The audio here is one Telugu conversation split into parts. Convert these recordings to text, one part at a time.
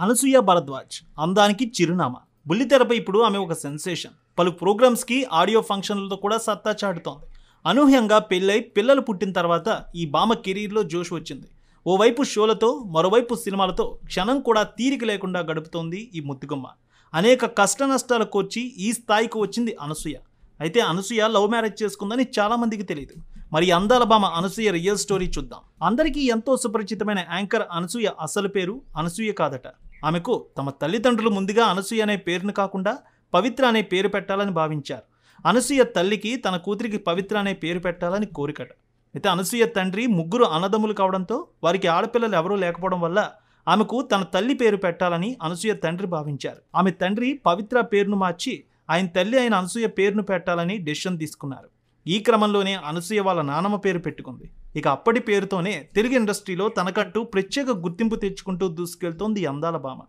అనసూయ భరద్వాజ్ అందానికి చిరునామా. బుల్లితెరపై ఇప్పుడు ఆమె ఒక సెన్సేషన్. పలు ప్రోగ్రామ్స్కి ఆడియో ఫంక్షన్లతో కూడా సత్తా చాటుతోంది. అనూహ్యంగా పెళ్ళై పిల్లలు పుట్టిన తర్వాత ఈ భామ కెరీర్లో జోష్ వచ్చింది. ఓవైపు షోలతో మరోవైపు సినిమాలతో క్షణం కూడా తీరిక లేకుండా గడుపుతోంది ఈ ముద్దుగుమ్మ. అనేక కష్ట నష్టాలు కోర్చి ఈ స్థాయికి వచ్చింది అనసూయ. అయితే అనసూయ లవ్ మ్యారేజ్ చేసుకుందని చాలామందికి తెలియదు మరి అందాల భామ అనసూయ రియల్ స్టోరీ చూద్దాం. అందరికీ ఎంతో సుపరిచితమైన యాంకర్ అనసూయ అసలు పేరు అనసూయ కాదట. ఆమెకు తమ తల్లిదండ్రులు ముందుగా అనసూయ అనే పేరును కాకుండా పవిత్ర అనే పేరు పెట్టాలని భావించారు. అనసూయ తల్లికి తన కూతురికి పవిత్ర అనే పేరు పెట్టాలని కోరికట. అయితే అనసూయ తండ్రి ముగ్గురు అన్నదమ్ములు కావడంతో వారికి ఆడపిల్లలు ఎవరూ లేకపోవడం వల్ల ఆమెకు తన తల్లి పేరు పెట్టాలని అనసూయ తండ్రి భావించారు. ఆమె తండ్రి పవిత్ర పేరును మార్చి ఆయన తల్లి అయిన అనసూయ పేరును పెట్టాలని డెసిషన్ తీసుకున్నారు. ఈ క్రమంలోనే అనసూయ వాళ్ళ నానమ్మ పేరు పెట్టుకుంది. ఇక అప్పటి పేరుతోనే తెలుగు ఇండస్ట్రీలో తనకంటూ ప్రత్యేక గుర్తింపు తెచ్చుకుంటూ దూసుకెళ్తోంది అందాల భామ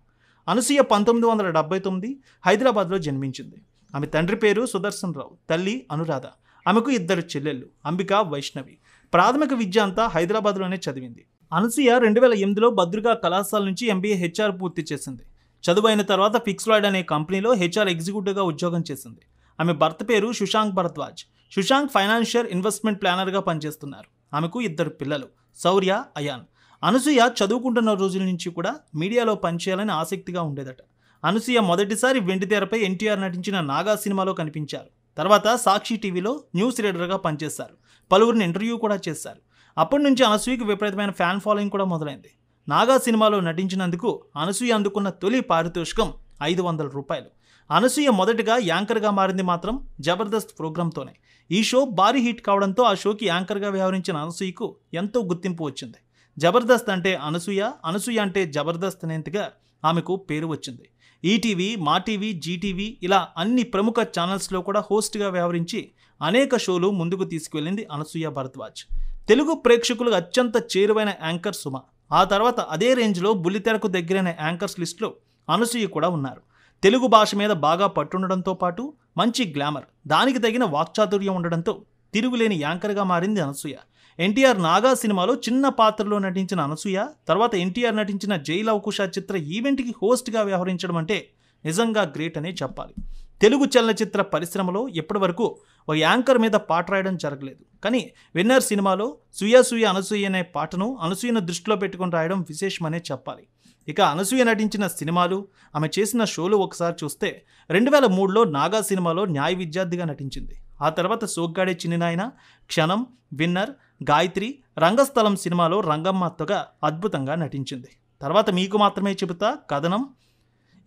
అనసూయ పంతొమ్మిది వందల డెబ్బై తొమ్మిది హైదరాబాద్లో జన్మించింది. ఆమె తండ్రి పేరు సుదర్శన్ రావు తల్లి అనురాధ. ఆమెకు ఇద్దరు చెల్లెళ్ళు అంబిక వైష్ణవి. ప్రాథమిక విద్య అంతా హైదరాబాద్లోనే చదివింది. అనసూయ రెండు వేల ఎనిమిదిలో భద్రుగా కళాశాల నుంచి ఎంబీఏ హెచ్ఆర్ పూర్తి చేసింది. చదువు అయిన తర్వాత ఫిక్స్లాయిడ్ అనే కంపెనీలో హెచ్ఆర్ ఎగ్జిక్యూటివ్గా ఉద్యోగం చేసింది. ఆమె భర్త పేరు సుశాంక్ భరద్వాజ్. సుశాంక్ ఫైనాన్షియల్ ఇన్వెస్ట్మెంట్ ప్లానర్గా పనిచేస్తున్నారు. ఆమెకు ఇద్దరు పిల్లలు శౌర్య అయాన్. అనసూయ చదువుకుంటున్న రోజుల నుంచి కూడా మీడియాలో పనిచేయాలని ఆసక్తిగా ఉండేదట. అనసూయ మొదటిసారి వెండితెరపై ఎన్టీఆర్ నటించిన నాగా సినిమాలో కనిపించారు. తర్వాత సాక్షి టీవీలో న్యూస్ రీడర్గా పనిచేశారు. పలువురిని ఇంటర్వ్యూ కూడా చేశారు. అప్పటి నుంచి అనసూయకు విపరీతమైన ఫ్యాన్ ఫాలోయింగ్ కూడా మొదలైంది. నాగా సినిమాలో నటించినందుకు అనసూయ అందుకున్న తొలి పారితోషికం ఐదు వందల రూపాయలు. అనసూయ మొదటగా యాంకర్గా మారింది మాత్రం జబర్దస్త్ ప్రోగ్రాంతోనే. ఈ షో భారీ హిట్ కావడంతో ఆ షోకి యాంకర్గా వ్యవహరించిన అనసూయకు ఎంతో గుర్తింపు వచ్చింది. జబర్దస్త్ అంటే అనసూయ అనసూయ అంటే జబర్దస్త్ అనేంతగా ఆమెకు పేరు వచ్చింది. ఈటీవీ మా టీవీ జీటీవీ ఇలా అన్ని ప్రముఖ ఛానల్స్లో కూడా హోస్ట్గా వ్యవహరించి అనేక షోలు ముందుకు తీసుకువెళ్ళింది అనసూయ భరద్వాజ్. తెలుగు ప్రేక్షకులకు అత్యంత చేరువైన యాంకర్ సుమ. ఆ తర్వాత అదే రేంజ్లో బుల్లితెరకు దగ్గరైన యాంకర్స్ లిస్టులో అనసూయ కూడా ఉన్నారు. తెలుగు భాష మీద బాగా పట్టుండడంతో పాటు మంచి గ్లామర్ దానికి తగిన వాక్చాతుర్యం ఉండడంతో తిరుగులేని యాంకర్గా మారింది అనసూయ. ఎన్టీఆర్ నాగా సినిమాలో చిన్న పాత్రలో నటించిన అనసూయ తర్వాత ఎన్టీఆర్ నటించిన జైల్ అవకుశ చిత్ర ఈవెంట్కి హోస్ట్గా వ్యవహరించడం అంటే నిజంగా గ్రేట్ అనే చెప్పాలి. తెలుగు చలనచిత్ర పరిశ్రమలో ఇప్పటివరకు ఒక యాంకర్ మీద పాట రాయడం జరగలేదు. కానీ విన్నర్ సినిమాలో సుయ సుయ అనసూయ అనే పాటను అనసూయను దృష్టిలో పెట్టుకుని రాయడం విశేషమనే చెప్పాలి. ఇక అనసూయ నటించిన సినిమాలు ఆమె చేసిన షోలు ఒకసారి చూస్తే రెండు వేల మూడులో నాగా సినిమాలో న్యాయ విద్యార్థిగా నటించింది. ఆ తర్వాత సోగ్గాడే చిన్ననాయన క్షణం విన్నర్ గాయత్రి రంగస్థలం సినిమాలో రంగమ్మత్తగా అద్భుతంగా నటించింది. తర్వాత మీకు మాత్రమే చెబుతా కథనం.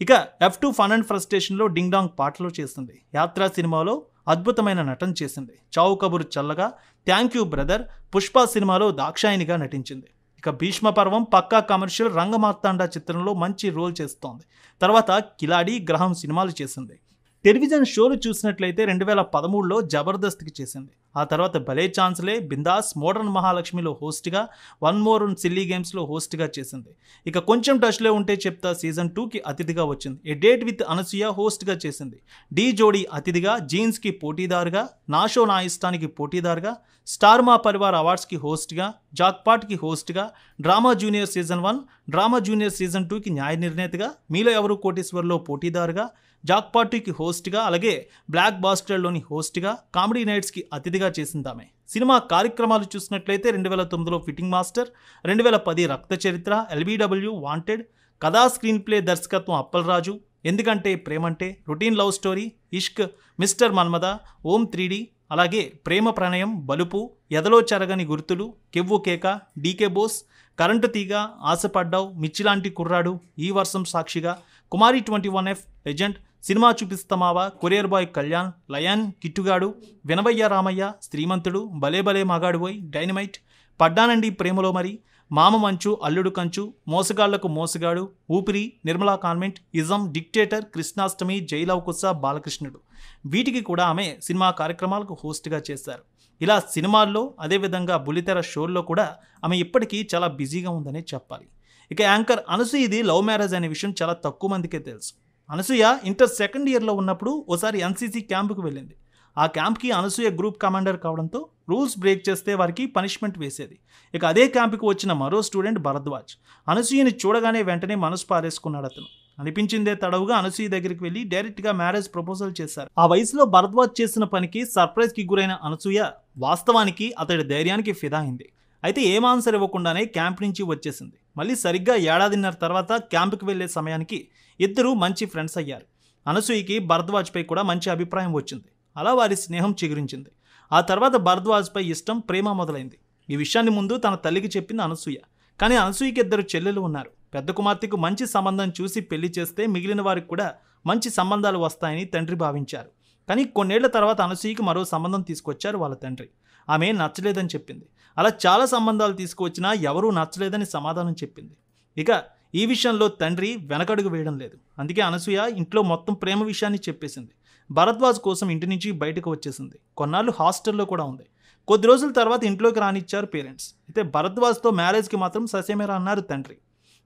ఇక ఎఫ్ టూ ఫన్ అండ్ ఫ్రస్ట్రేషన్లో డింగ్ డాంగ్ పాటలో చేసింది యాత్రా సినిమాలో అద్భుతమైన నటన చేసింది. చావు కబురు చల్లగా థ్యాంక్ యూ బ్రదర్ పుష్ప సినిమాలో దాక్షాయినిగా నటించింది. ఇక భీష్మ పర్వం పక్కా కమర్షియల్ రంగమార్తాండ చిత్రంలో మంచి రోల్ చేస్తోంది. తర్వాత కిలాడి గ్రహం సినిమాలు చేసింది. టెలివిజన్ షోలు చూసినట్లయితే రెండు వేల పదమూడులో జబర్దస్త్కి చేసింది. ఆ తర్వాత భలే ఛాన్స్లే బిందాస్ మోడర్న్ మహాలక్ష్మిలో హోస్ట్గా వన్ మోర్ సిల్లీ గేమ్స్లో హోస్ట్గా చేసింది. ఇక కొంచెం టచ్లో ఉంటే చెప్తా సీజన్ టూకి అతిథిగా వచ్చింది. ఏ డేట్ విత్ అనసూయ హోస్ట్గా చేసింది. డీ జోడీ అతిథిగా జీన్స్కి పోటీదారుగా నా షో నా ఇష్టానికి పోటీదారుగా స్టార్ మా పరివార్ అవార్డ్స్కి హోస్ట్గా జాక్పాట్కి హోస్ట్గా drama junior season one drama junior season టూకి న్యాయ నిర్ణేతగా మీలో ఎవరు కోటేశ్వర్లో పోటీదారుగా జాక్ పార్టీకి హోస్ట్గా అలాగే బ్లాక్ బాస్టర్లోని హోస్ట్గా కామెడీ నైట్స్కి అతిథిగా చేసింది ఆమె సినిమా కార్యక్రమాలు చూసినట్లయితే రెండు వేల తొమ్మిదిలో ఫిట్టింగ్ మాస్టర్ రెండు వేల పది రక్త చరిత్ర ఎల్బీడబ్ల్యూ వాంటెడ్ కథా స్క్రీన్ ప్లే దర్శకత్వం అప్పలరాజు ఎందుకంటే ప్రేమంటే routine love story Ishq mister Manmadha Om three D అలాగే ప్రేమ ప్రణయం బలుపు ఎదలో చెరగని గుర్తులు కెవ్వు కేక డీకే బోస్ కరెంటు తీగ ఆశపడ్డావు మిచ్చిలాంటి కుర్రాడు Ee Varsham Sakshiga Kumari twenty one F legend cinema చూపిస్తామావా? కొరియర్ బాయ్ కళ్యాణ్ లయన్ కిట్టుగాడు వినవయ్య రామయ్య శ్రీమంతుడు భలే భలే మగాడుబోయ్ డైనమైట్. పడ్డానండి ప్రేమలో మరి. మామ మంచు అల్లుడు కంచు Mosagallaku Mosagadu Oopiri Nirmala convent ism dictator Krishnashtami Jai Lava Kusa Balakrishnudu. వీటికి కూడా ఆమె సినిమా కార్యక్రమాలకు హోస్ట్గా చేశారు. ఇలా సినిమాల్లో అదేవిధంగా బుల్లితెర షోల్లో కూడా ఆమె ఇప్పటికీ చాలా బిజీగా ఉందనే చెప్పాలి. ఇక యాంకర్ అనసూయది లవ్ మ్యారేజ్ అనే విషయం చాలా తక్కువ మందికే తెలుసు. అనసూయ ఇంటర్ సెకండ్ ఇయర్లో ఉన్నప్పుడు ఓసారి ఎన్సీసీ క్యాంపుకు వెళ్ళింది. ఆ క్యాంప్కి అనసూయ గ్రూప్ కమాండర్ కావడంతో రూల్స్ బ్రేక్ చేస్తే వారికి పనిష్మెంట్ వేసేది. ఇక అదే క్యాంపుకు వచ్చిన మరో స్టూడెంట్ భరద్వాజ్. అనసూయని చూడగానే వెంటనే మనసు పారేసుకున్నాడు అతను. అనిపించిందే తడవుగా అనసూయ దగ్గరికి వెళ్ళి డైరెక్ట్గా మ్యారేజ్ ప్రపోజల్ చేశారు. ఆ వయసులో భరద్వాజ్ చేసిన పనికి సర్ప్రైజ్కి గురైన అనసూయ వాస్తవానికి అతడి ధైర్యానికి ఫిదా అయింది. అయితే ఏం ఆన్సర్ ఇవ్వకుండానే క్యాంప్ నుంచి వచ్చేసింది. మళ్ళీ సరిగ్గా ఏడాదిన్నర తర్వాత క్యాంప్కి వెళ్ళే సమయానికి ఇద్దరు మంచి ఫ్రెండ్స్ అయ్యారు. అనసూయకి భరద్వాజ్పై కూడా మంచి అభిప్రాయం వచ్చింది. అలా వారి స్నేహం చిగురించింది. ఆ తర్వాత భరద్వాజ్పై ఇష్టం ప్రేమ మొదలైంది. ఈ విషయాన్ని ముందు తన తల్లికి చెప్పింది అనసూయ. కానీ అనసూయకి ఇద్దరు చెల్లెలు ఉన్నారు. పెద్ద కుమార్తెకు మంచి సంబంధం చూసి పెళ్ళి చేస్తే మిగిలిన వారికి కూడా మంచి సంబంధాలు వస్తాయని తండ్రి భావించారు. కానీ కొన్నేళ్ళ తర్వాత అనసూయకి మరో సంబంధం తీసుకొచ్చారు వాళ్ళ తండ్రి. ఆమె నచ్చలేదని చెప్పింది. అలా చాలా సంబంధాలు తీసుకువచ్చినా ఎవరూ నచ్చలేదని సమాధానం చెప్పింది. ఇక ఈ విషయంలో తండ్రి వెనకడుగు వేయడం లేదు. అందుకే అనసూయ ఇంట్లో మొత్తం ప్రేమ విషయాన్ని చెప్పేసింది. భరద్వాజ్ కోసం ఇంటి నుంచి బయటకు వచ్చేసింది. కొన్నాళ్ళు హాస్టల్లో కూడా ఉంది. కొద్ది రోజుల తర్వాత ఇంట్లోకి రానిచ్చారు పేరెంట్స్. అయితే భరద్వాజ్తో మ్యారేజ్కి మాత్రం ససేమేరా అన్నారు తండ్రి.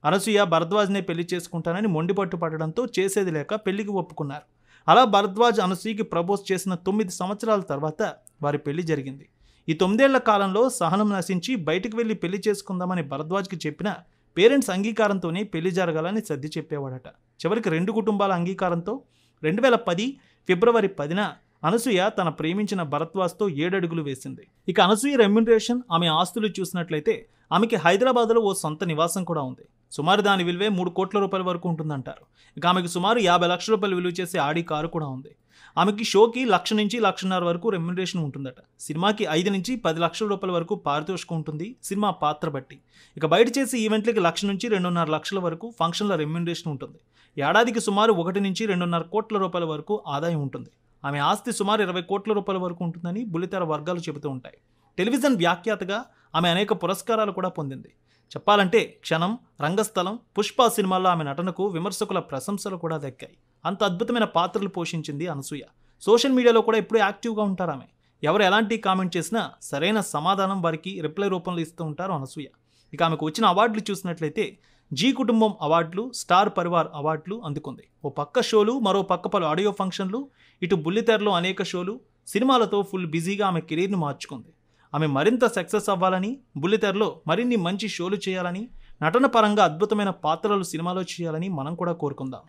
అనసూయ భరద్వాజ్నే పెళ్ళి చేసుకుంటానని మొండి పట్టు పట్టడంతో చేసేది లేక పెళ్ళికి ఒప్పుకున్నారు. అలా భరద్వాజ్ అనసూయకి ప్రపోజ్ చేసిన తొమ్మిది సంవత్సరాల తర్వాత వారి పెళ్ళి జరిగింది. ఈ తొమ్మిదేళ్ళ కాలంలో సహనం నశించి బయటికి వెళ్ళి పెళ్ళి చేసుకుందామని భరద్వాజ్కి చెప్పిన పేరెంట్స్ అంగీకారంతోనే పెళ్ళి జరగాలని సర్ది చెప్పేవాడట. చివరికి రెండు కుటుంబాల అంగీకారంతో రెండు వేల పది ఫిబ్రవరి పదిన అనసూయ తన ప్రేమించిన భరద్వాజ్తో ఏడడుగులు వేసింది. ఇక అనసూయ రెమ్యునరేషన్ ఆమె ఆస్తులు చూసినట్లయితే ఆమెకి హైదరాబాద్లో ఓ సొంత నివాసం కూడా ఉంది. సుమారు దాని విలువే మూడు కోట్ల రూపాయల వరకు ఉంటుందంటారు. ఇక ఆమెకు సుమారు యాభై లక్షల రూపాయలు విలువ చేసే ఆడి కారు కూడా ఉంది. ఆమెకి షోకి లక్ష నుంచి లక్షన్నర వరకు రెమ్యునరేషన్ ఉంటుందట. సినిమాకి ఐదు నుంచి పది లక్షల రూపాయల వరకు పారితోషికం ఉంటుంది. సినిమా పాత్ర బట్టి. ఇక బయట చేసే ఈవెంట్లకి లక్ష నుంచి రెండున్నర లక్షల వరకు ఫంక్షన్ల రెమ్యునరేషన్ ఉంటుంది. ఏడాదికి సుమారు ఒకటి నుంచి రెండున్నర కోట్ల రూపాయల వరకు ఆదాయం ఉంటుంది. ఆమె ఆస్తి సుమారు ఇరవై కోట్ల రూపాయల వరకు ఉంటుందని బుల్లితెర వర్గాలు చెబుతూ ఉంటాయి. టెలివిజన్ వ్యాఖ్యాతగా ఆమె అనేక పురస్కారాలు కూడా పొందింది. చెప్పాలంటే క్షణం రంగస్థలం పుష్ప సినిమాల్లో ఆమె నటనకు విమర్శకుల ప్రశంసలు కూడా దక్కాయి. అంత అద్భుతమైన పాత్రలు పోషించింది అనసూయ. సోషల్ మీడియాలో కూడా ఎప్పుడూ యాక్టివ్గా ఉంటారు ఆమె. ఎవరు ఎలాంటి కామెంట్ చేసినా సరైన సమాధానం వారికి రిప్లై రూపంలో ఇస్తూ ఉంటారు అనసూయ. ఇక ఆమెకు వచ్చిన అవార్డులు చూసినట్లయితే జీ కుటుంబం అవార్డులు స్టార్ పరివార్ అవార్డులు అందుకుంది. ఓ పక్క షోలు మరో పక్క పలు ఆడియో ఫంక్షన్లు ఇటు బుల్లితెరలో అనేక షోలు సినిమాలతో ఫుల్ బిజీగా ఆమె కెరీర్ను మార్చుకుంది. ఆమె మరింత సక్సెస్ అవ్వాలని బుల్లితెరలో మరిన్ని మంచి షోలు చేయాలని నటన పరంగా అద్భుతమైన పాత్రలు సినిమాలో చేయాలని మనం కూడా కోరుకుందాం.